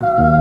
you.